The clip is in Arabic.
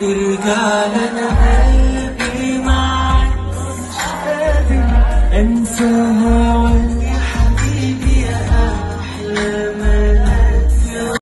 ترجع لنا قلبي معك مش قادر أنساها